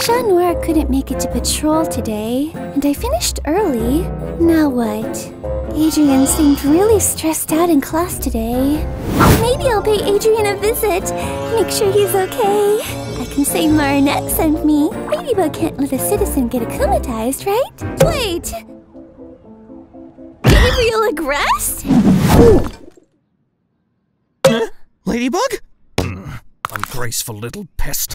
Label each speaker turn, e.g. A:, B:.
A: Chat Noir couldn't make it to patrol today, and I finished early. Now what? Adrien seemed really stressed out in class today. Maybe I'll pay Adrien a visit, make sure he's okay. I can say Marinette sent me. Ladybug can't let a citizen get akumatized, right? Wait! Gabriel Agreste?
B: Ladybug? Hmm. Ungraceful little pest.